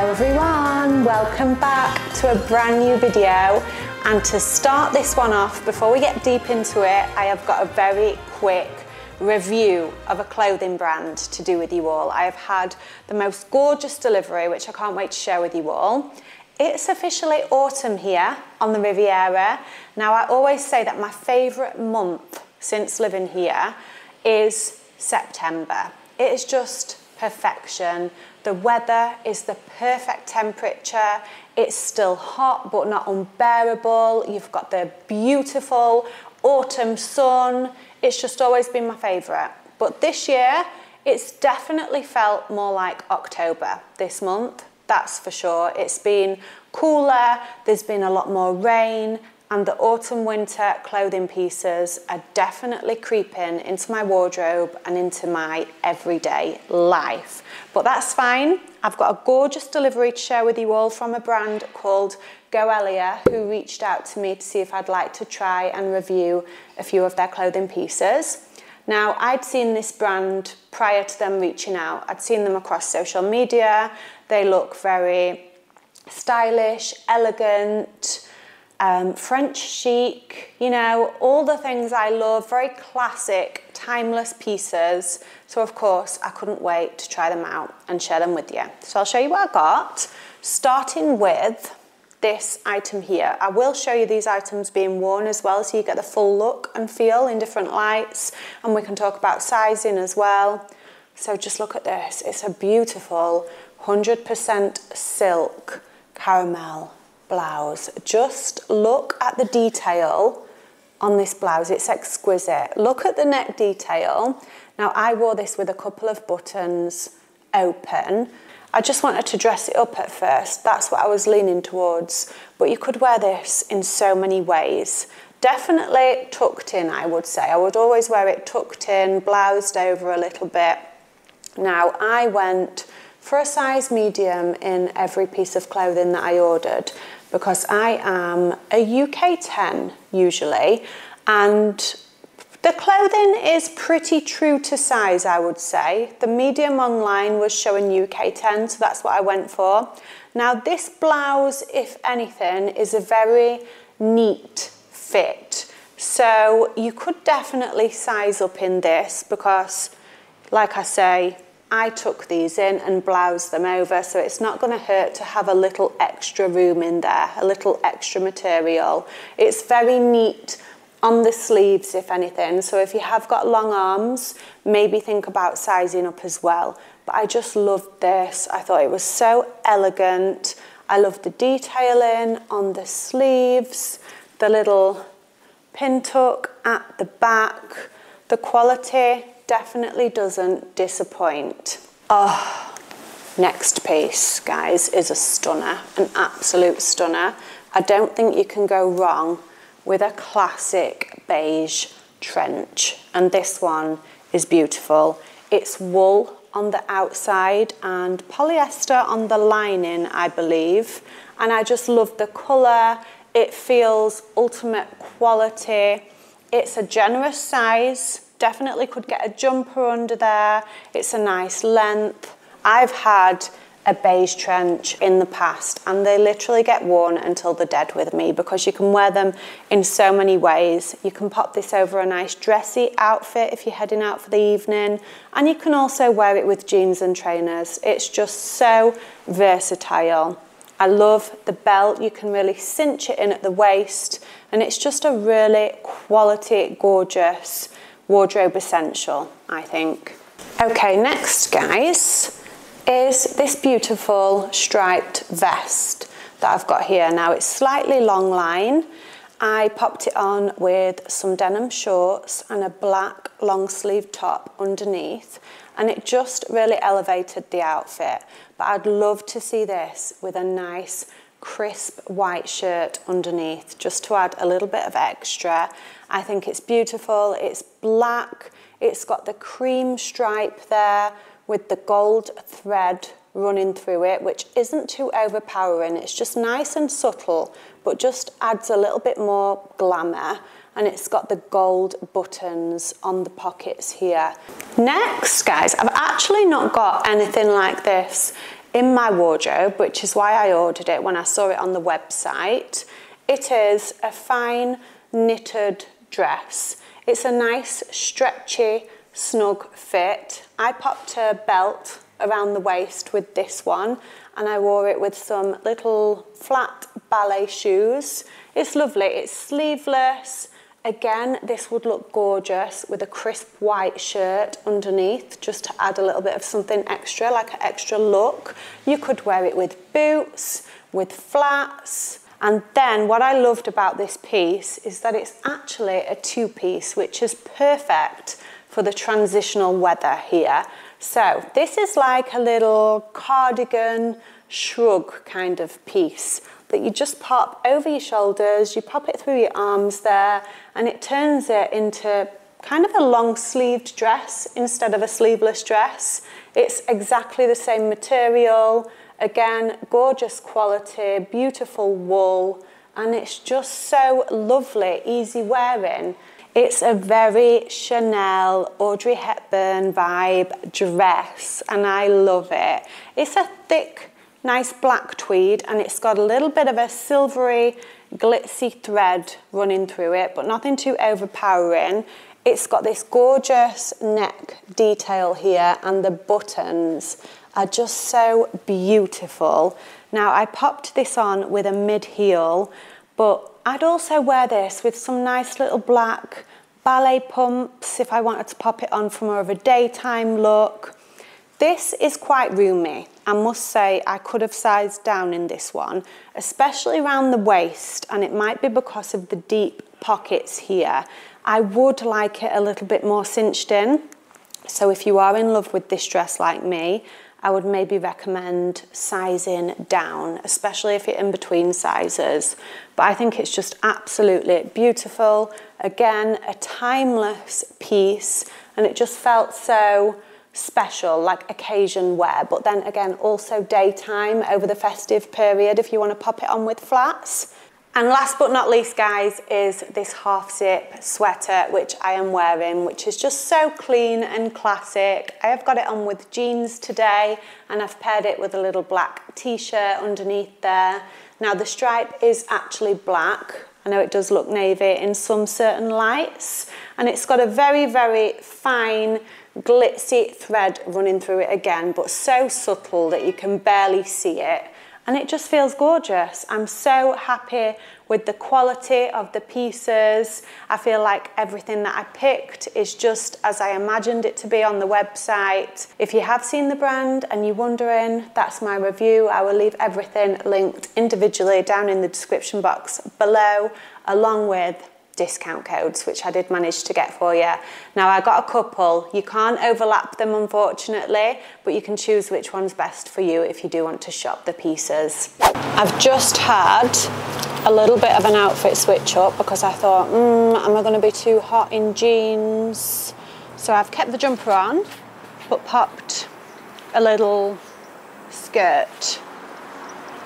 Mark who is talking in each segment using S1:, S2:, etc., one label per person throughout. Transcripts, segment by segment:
S1: Hello everyone, welcome back to a brand new video. And to start this one off, before we get deep into it, I have got a very quick review of a clothing brand to do with you all. I have had the most gorgeous delivery, which I can't wait to share with you all. It's officially autumn here on the Riviera. Now, I always say that my favourite month since living here is September. It is just perfection. The weather is the perfect temperature. It's still hot but not unbearable. You've got the beautiful autumn sun. It's just always been my favourite. But this year, it's definitely felt more like October this month, that's for sure. It's been cooler, there's been a lot more rain, and the autumn winter clothing pieces are definitely creeping into my wardrobe and into my everyday life. But that's fine. I've got a gorgeous delivery to share with you all from a brand called Goelia, who reached out to me to see if I'd like to try and review a few of their clothing pieces. Now, I'd seen this brand prior to them reaching out. I'd seen them across social media. They look very stylish, elegant, um, French chic, you know, all the things I love, very classic, timeless pieces. So, of course, I couldn't wait to try them out and share them with you. So, I'll show you what I got, starting with this item here. I will show you these items being worn as well so you get the full look and feel in different lights and we can talk about sizing as well. So just look at this. It's a beautiful 100% silk caramel blouse. Just look at the detail on this blouse. It's exquisite. Look at the neck detail. Now I wore this with a couple of buttons open. I just wanted to dress it up at first. That's what I was leaning towards. But you could wear this in so many ways. Definitely tucked in, I would say. I would always wear it tucked in, bloused over a little bit. Now, I went for a size medium in every piece of clothing that I ordered because I am a UK 10 usually and the clothing is pretty true to size, I would say. The medium online was showing UK 10, so that's what I went for. Now, this blouse, if anything, is a very neat fit. So you could definitely size up in this because, like I say, I took these in and bloused them over, so it's not going to hurt to have a little extra room in there, a little extra material. It's very neat on the sleeves, if anything. So if you have got long arms, maybe think about sizing up as well. But I just loved this. I thought it was so elegant. I loved the detailing on the sleeves, the little pin tuck at the back, the quality definitely doesn't disappoint. Oh, next piece, guys, is a stunner, an absolute stunner. I don't think you can go wrong with a classic beige trench. And this one is beautiful. It's wool on the outside and polyester on the lining, I believe. And I just love the colour. It feels ultimate quality. It's a generous size definitely could get a jumper under there. It's a nice length. I've had a beige trench in the past and they literally get worn until they're dead with me because you can wear them in so many ways. You can pop this over a nice dressy outfit if you're heading out for the evening and you can also wear it with jeans and trainers. It's just so versatile. I love the belt, you can really cinch it in at the waist and it's just a really quality, gorgeous wardrobe essential, I think. Okay, next, guys, is this beautiful striped vest that I've got here. Now, it's slightly long line. I popped it on with some denim shorts and a black long sleeve top underneath and it just really elevated the outfit. But I'd love to see this with a nice crisp white shirt underneath just to add a little bit of extra. I think it's beautiful. It's black. It's got the cream stripe there with the gold thread running through it, which isn't too overpowering. It's just nice and subtle, but just adds a little bit more glamour. And it's got the gold buttons on the pockets here. Next, guys, I've actually not got anything like this in my wardrobe, which is why I ordered it when I saw it on the website. It is a fine knitted dress. It's a nice, stretchy, snug fit. I popped a belt around the waist with this one and I wore it with some little flat ballet shoes. It's lovely, it's sleeveless. Again, this would look gorgeous with a crisp white shirt underneath, just to add a little bit of something extra, like an extra look. You could wear it with boots, with flats. And then what I loved about this piece is that it's actually a two piece, which is perfect for the transitional weather here. So this is like a little cardigan shrug kind of piece that you just pop over your shoulders, you pop it through your arms there, and it turns it into kind of a long sleeved dress instead of a sleeveless dress. It's exactly the same material, again, gorgeous quality, beautiful wool, and it's just so lovely, easy wearing. It's a very Chanel, Audrey Hepburn vibe dress, and I love it. It's a thick, nice black tweed, and it's got a little bit of a silvery, glitzy thread running through it, but nothing too overpowering. It's got this gorgeous neck detail here, and the buttons are just so beautiful. Now, I popped this on with a mid heel, but I'd also wear this with some nice little black ballet pumps if I wanted to pop it on for more of a daytime look. This is quite roomy. I must say I could have sized down in this one, especially around the waist, and it might be because of the deep pockets here. I would like it a little bit more cinched in. So if you are in love with this dress like me, I would maybe recommend sizing down, especially if you're in between sizes. But I think it's just absolutely beautiful. Again, a timeless piece, and it just felt so special, like occasion wear, but then again, also daytime over the festive period if you want to pop it on with flats. And last but not least, guys, is this half zip sweater, which I am wearing, which is just so clean and classic. I have got it on with jeans today, and I've paired it with a little black t-shirt underneath there. Now the stripe is actually black. I know it does look navy in some certain lights, and it's got a very, very fine, glitzy thread running through it again, but so subtle that you can barely see it and it just feels gorgeous. I'm so happy with the quality of the pieces. I feel like everything that I picked is just as I imagined it to be on the website. If you have seen the brand and you're wondering, that's my review. I will leave everything linked individually down in the description box below, along with discount codes, which I did manage to get for you. Now I got a couple. You can't overlap them, unfortunately, but you can choose which one's best for you if you do want to shop the pieces. I've just had a little bit of an outfit switch up because I thought, mm, am I going to be too hot in jeans? So I've kept the jumper on, but popped a little skirt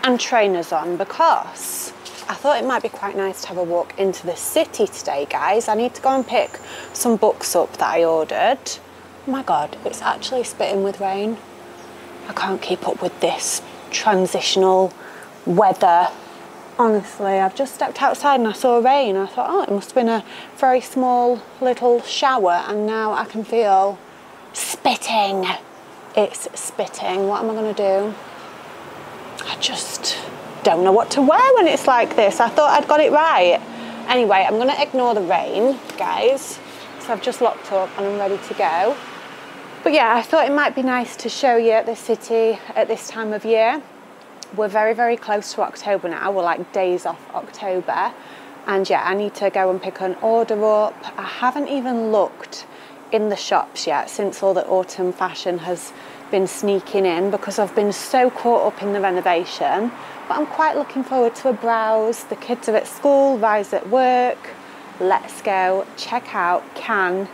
S1: and trainers on because I thought it might be quite nice to have a walk into the city today, guys. I need to go and pick some books up that I ordered. Oh my God, it's actually spitting with rain. I can't keep up with this transitional weather. Honestly, I've just stepped outside and I saw rain. I thought, oh, it must have been a very small little shower and now I can feel spitting. It's spitting. What am I going to do? I just don't know what to wear when it's like this. I thought I'd got it right. Anyway, I'm gonna ignore the rain, guys. So I've just locked up and I'm ready to go. But yeah, I thought it might be nice to show you at the city at this time of year. We're very, very close to October now. We're like days off October. And yeah, I need to go and pick an order up. I haven't even looked in the shops yet since all the autumn fashion has been sneaking in because I've been so caught up in the renovation. But I'm quite looking forward to a browse. The kids are at school, Ryan's at work. Let's go check out Cannes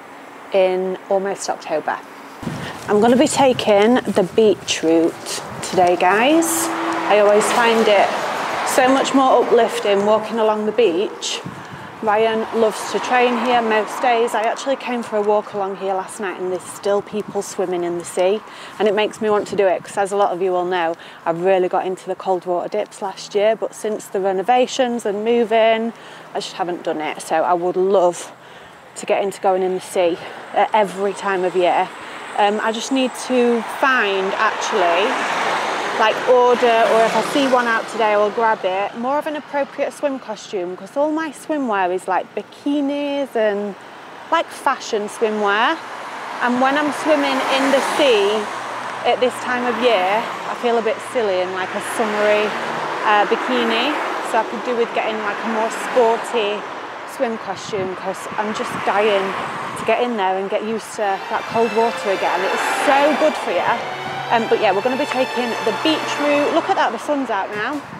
S1: in almost October. I'm going to be taking the beach route today, guys. I always find it so much more uplifting walking along the beach Ryan loves to train here most days. I actually came for a walk along here last night and there's still people swimming in the sea and it makes me want to do it because as a lot of you will know, I really got into the cold water dips last year but since the renovations and moving, I just haven't done it. So I would love to get into going in the sea at every time of year. Um, I just need to find actually like order or if I see one out today I'll grab it. More of an appropriate swim costume because all my swimwear is like bikinis and like fashion swimwear. And when I'm swimming in the sea at this time of year I feel a bit silly in like a summery uh, bikini. So I could do with getting like a more sporty swim costume because I'm just dying to get in there and get used to that cold water again. It's so good for you um, but yeah, we're going to be taking the beach route. Look at that, the sun's out now.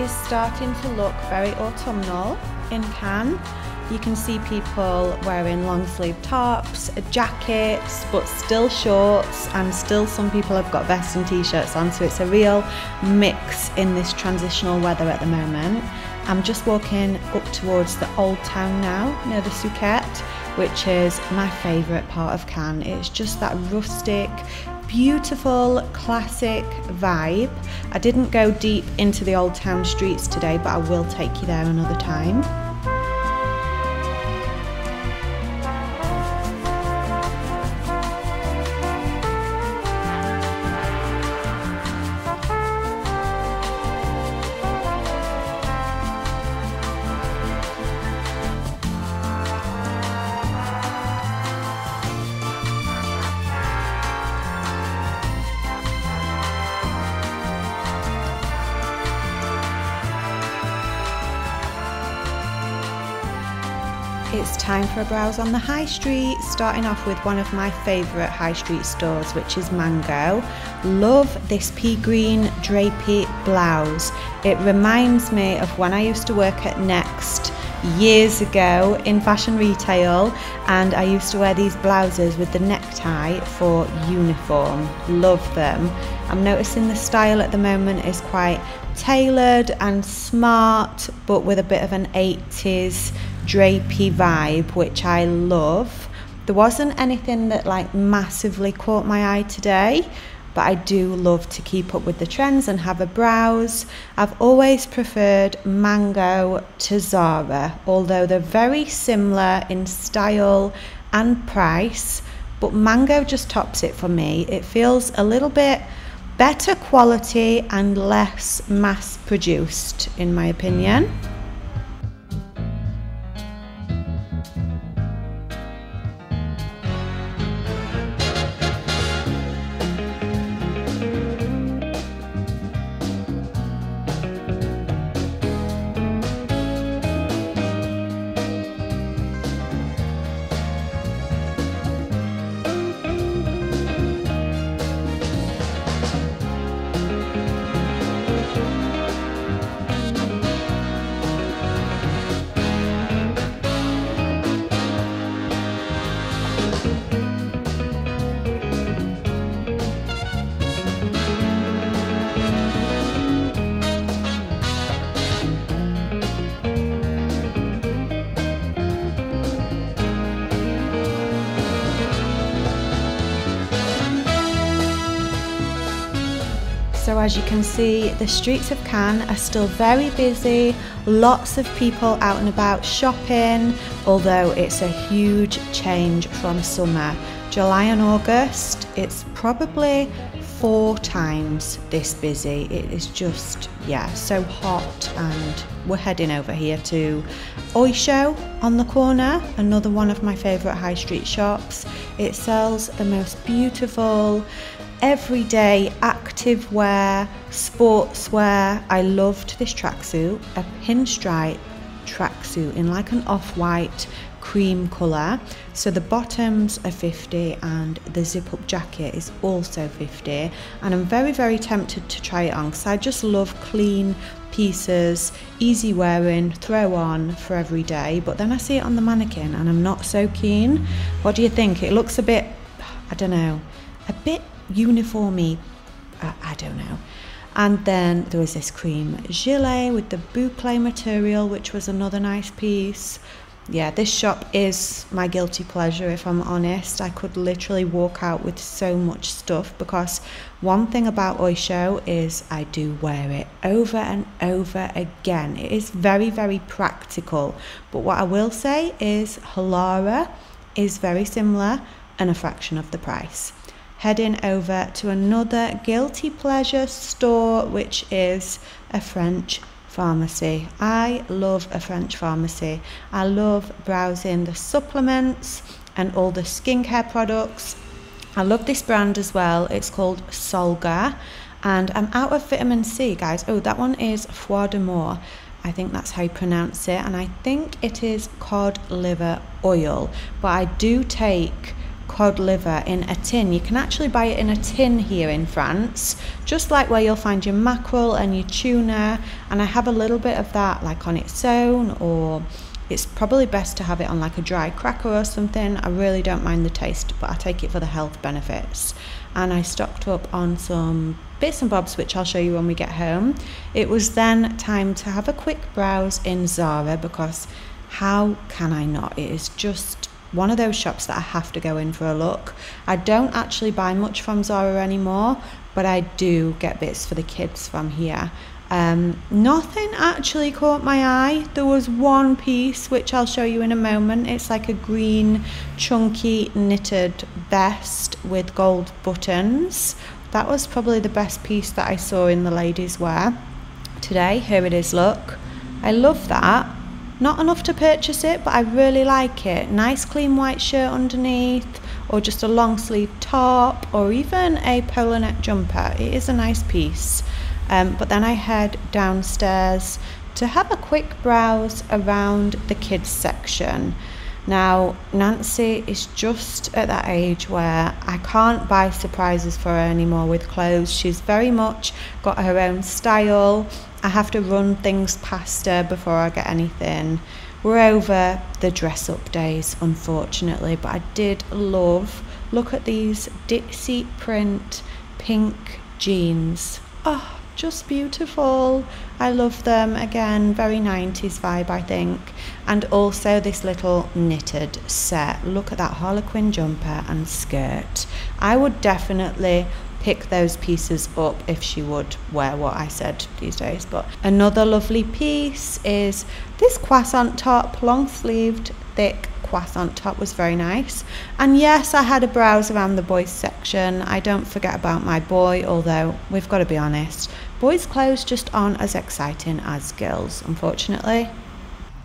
S2: Is starting to look very autumnal in Cannes. You can see people wearing long sleeve tops, jackets, but still shorts, and still some people have got vests and t shirts on, so it's a real mix in this transitional weather at the moment. I'm just walking up towards the old town now, near the Suquet, which is my favourite part of Cannes. It's just that rustic, beautiful classic vibe. I didn't go deep into the old town streets today, but I will take you there another time. It's time for a browse on the high street, starting off with one of my favourite high street stores, which is Mango. Love this pea green drapey blouse. It reminds me of when I used to work at Next years ago in fashion retail and I used to wear these blouses with the necktie for uniform. Love them. I'm noticing the style at the moment is quite tailored and smart but with a bit of an 80s drapey vibe, which I love. There wasn't anything that like massively caught my eye today, but I do love to keep up with the trends and have a browse. I've always preferred Mango to Zara, although they're very similar in style and price, but Mango just tops it for me. It feels a little bit better quality and less mass produced, in my opinion. Mm. As you can see, the streets of Cannes are still very busy, lots of people out and about shopping, although it's a huge change from summer. July and August, it's probably four times this busy. It is just, yeah, so hot. And we're heading over here to Oysho on the corner, another one of my favourite high street shops. It sells the most beautiful, everyday active wear, sportswear. I loved this tracksuit, a pinstripe tracksuit in like an off white cream colour. So the bottoms are 50 and the zip up jacket is also 50. And I'm very, very tempted to try it on because I just love clean pieces, easy wearing, throw on for every day. But then I see it on the mannequin and I'm not so keen. What do you think? It looks a bit, I don't know, a bit uniformy. I, I don't know. And then there was this cream gilet with the boucle material, which was another nice piece. Yeah, this shop is my guilty pleasure if I'm honest. I could literally walk out with so much stuff because one thing about Oysho is I do wear it over and over again. It is very, very practical. But what I will say is Halara is very similar and a fraction of the price heading over to another guilty pleasure store, which is a French pharmacy. I love a French pharmacy. I love browsing the supplements and all the skincare products. I love this brand as well. It's called Solgar. And I'm out of vitamin C, guys. Oh, that one is Foie de Morue. I think that's how you pronounce it. And I think it is cod liver oil. But I do take cod liver in a tin. You can actually buy it in a tin here in France, just like where you'll find your mackerel and your tuna. And I have a little bit of that like on its own, or it's probably best to have it on like a dry cracker or something. I really don't mind the taste, but I take it for the health benefits. And I stocked up on some bits and bobs, which I'll show you when we get home. It was then time to have a quick browse in Zara because how can I not? It is just one of those shops that I have to go in for a look. I don't actually buy much from Zara anymore, but I do get bits for the kids from here. Um, nothing actually caught my eye. There was one piece which I'll show you in a moment. It's like a green, chunky knitted vest with gold buttons. That was probably the best piece that I saw in the ladies' wear today. Here it is, look. I love that. Not enough to purchase it, but I really like it. Nice clean white shirt underneath, or just a long sleeve top, or even a polo neck jumper. It is a nice piece. Um, but then I head downstairs to have a quick browse around the kids section. Now, Nancy is just at that age where I can't buy surprises for her anymore with clothes. She's very much got her own style. I have to run things past her before I get anything. We're over the dress up days, unfortunately, but I did love. Look at these Dixie print pink jeans. Oh, just beautiful. I love them. Again, very 90s vibe, I think. And also this little knitted set. Look at that Harlequin jumper and skirt. I would definitely pick those pieces up if she would wear what I said these days. But another lovely piece is this croissant top, long sleeved, thick croissant top was very nice. And yes, I had a browse around the boys section. I don't forget about my boy, although we've got to be honest, boys' clothes just aren't as exciting as girls, unfortunately.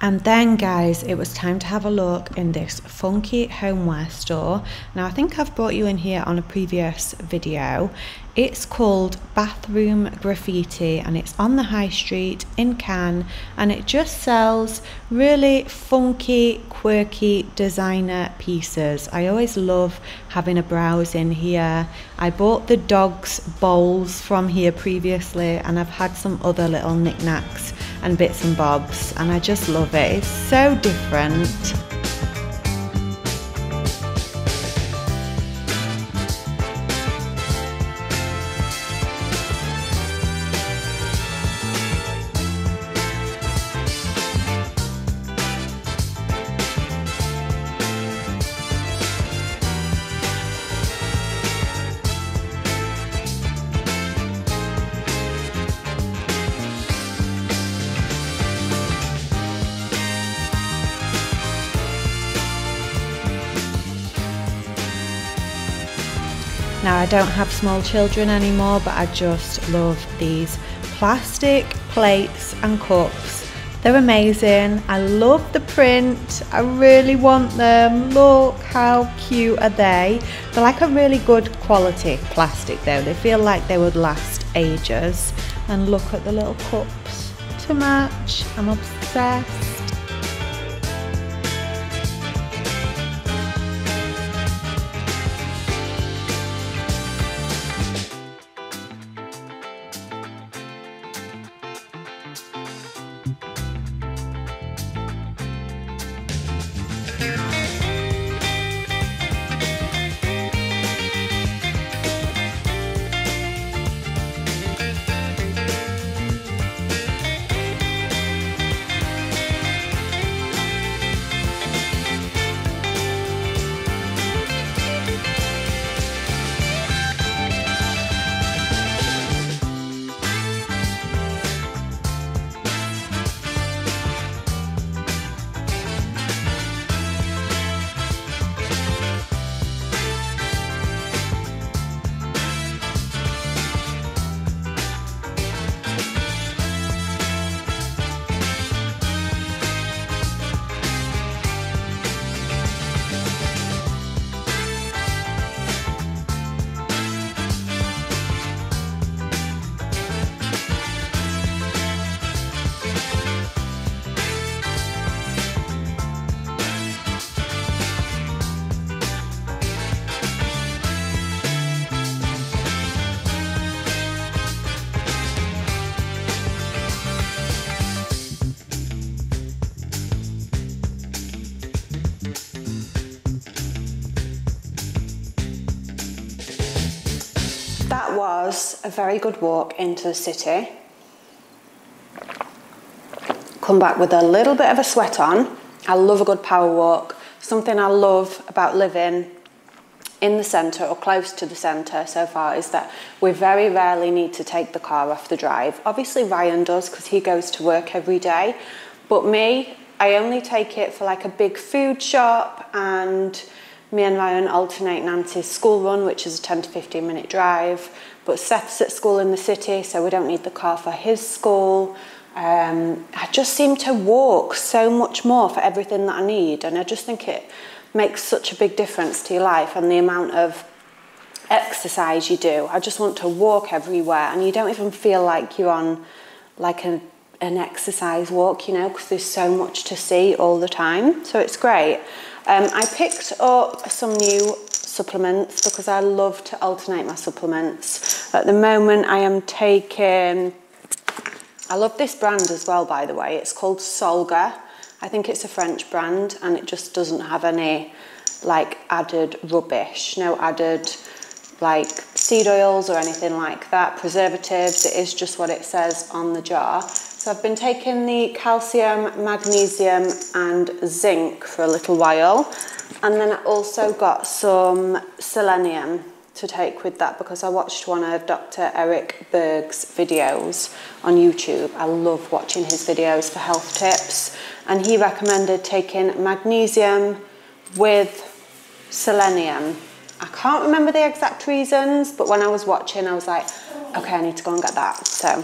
S2: And then, guys, it was time to have a look in this funky homeware store. Now, I think I've brought you in here on a previous video. It's called Bathroom Graffiti and it's on the high street in Cannes and it just sells really funky, quirky designer pieces. I always love having a browse in here. I bought the dog's bowls from here previously and I've had some other little knickknacks and bits and bobs and I just love it. It's so different. I don't have small children anymore, but I just love these plastic plates and cups. They're amazing. I love the print. I really want them. Look how cute are they. They're like a really good quality plastic though. They feel like they would last ages. And look at the little cups to match. I'm obsessed.
S1: A very good walk into the city. Come back with a little bit of a sweat on. I love a good power walk. Something I love about living in the centre or close to the centre so far is that we very rarely need to take the car off the drive. Obviously Ryan does because he goes to work every day, but me, I only take it for like a big food shop and me and Ryan alternate Nancy's school run, which is a 10 to 15 minute drive. But Seth's at school in the city, so we don't need the car for his school. Um, I just seem to walk so much more for everything that I need, and I just think it makes such a big difference to your life and the amount of exercise you do. I just want to walk everywhere, and you don't even feel like you're on like a, an exercise walk, you know, because there's so much to see all the time. So it's great. Um, I picked up some new supplements because I love to alternate my supplements. At the moment, I am taking, I love this brand as well, by the way. It's called Solgar. I think it's a French brand and it just doesn't have any like added rubbish, no added like seed oils or anything like that, preservatives. It is just what it says on the jar. So I've been taking the calcium, magnesium and zinc for a little while and then I also got some selenium to take with that because I watched one of Dr. Eric Berg's videos on YouTube. I love watching his videos for health tips and he recommended taking magnesium with selenium. I can't remember the exact reasons, but when I was watching, I was like, okay, I need to go and get that. So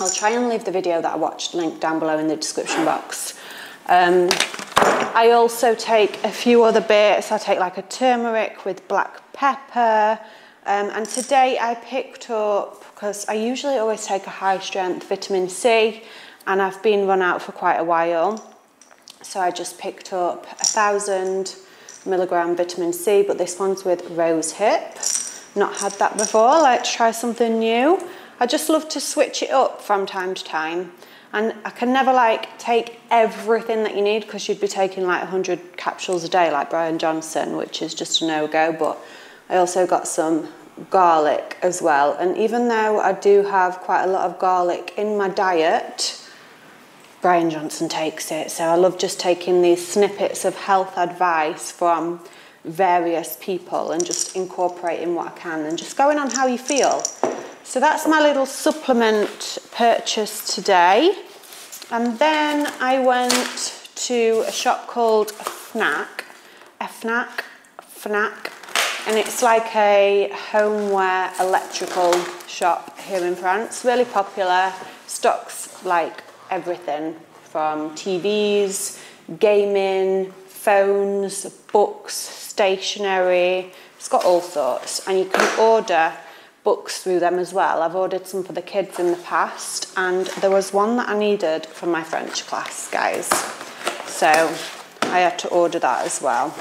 S1: I'll try and leave the video that I watched linked down below in the description box. Um, I also take a few other bits. I take like a turmeric with black pepper. Um, and today I picked up, because I usually always take a high strength vitamin C, and I've been run out for quite a while. So I just picked up a thousand milligram vitamin C, but this one's with rose hip. Not had that before, let's try something new. I just love to switch it up from time to time. And I can never like take everything that you need because you'd be taking like 100 capsules a day like Brian Johnson, which is just a no-go. But I also got some garlic as well. And even though I do have quite a lot of garlic in my diet, Brian Johnson takes it. So I love just taking these snippets of health advice from various people and just incorporating what I can and just going on how you feel. So that's my little supplement purchase today. And then I went to a shop called Fnac, Fnac, Fnac, and it's like a homeware electrical shop here in France. Really popular, stocks like everything from TVs, gaming, phones, books, stationery. It's got all sorts, and you can order books through them as well. I've ordered some for the kids in the past, and there was one that I needed for my French class, guys. So I had to order that as well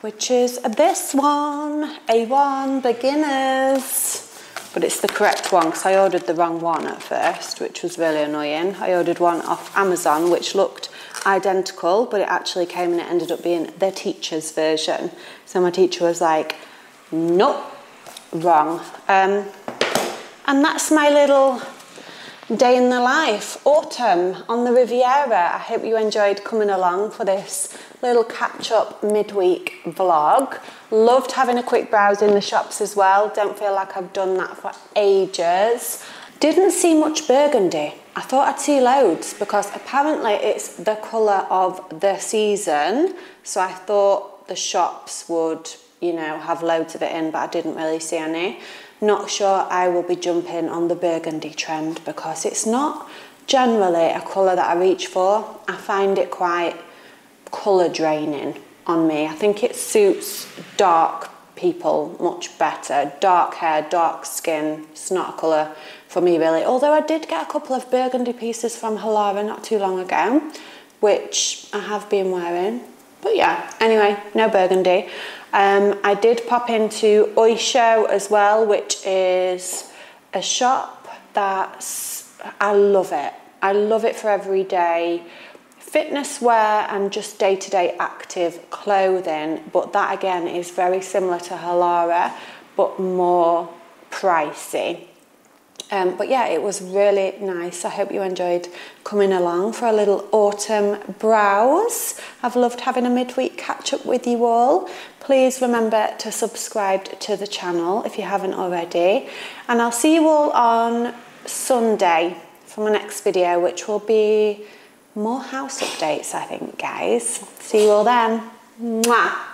S1: which is this one, A1 Beginners. But it's the correct one because I ordered the wrong one at first, which was really annoying. I ordered one off Amazon, which looked identical, but it actually came and it ended up being the teacher's version. So my teacher was like, nope, wrong. Um, and that's my little day in the life, autumn on the Riviera. I hope you enjoyed coming along for this little catch up midweek vlog. Loved having a quick browse in the shops as well. Don't feel like I've done that for ages. Didn't see much burgundy. I thought I'd see loads because apparently it's the colour of the season. So I thought the shops would, you know, have loads of it in, but I didn't really see any. Not sure I will be jumping on the burgundy trend because it's not generally a colour that I reach for. I find it quite colour draining on me. I think it suits dark people much better. Dark hair, dark skin, it's not a colour for me really. Although I did get a couple of burgundy pieces from Halara not too long ago, which I have been wearing. But yeah, anyway, no burgundy. Um, I did pop into Oysho as well, which is a shop that's, I love it. I love it for every day fitness wear and just day-to-day active clothing but that again is very similar to Halara but more pricey um, but yeah it was really nice I hope you enjoyed coming along for a little autumn browse I've loved having a midweek catch up with you all please remember to subscribe to the channel if you haven't already and I'll see you all on Sunday for my next video which will be more house updates, I think, guys. See you all then. Mwah.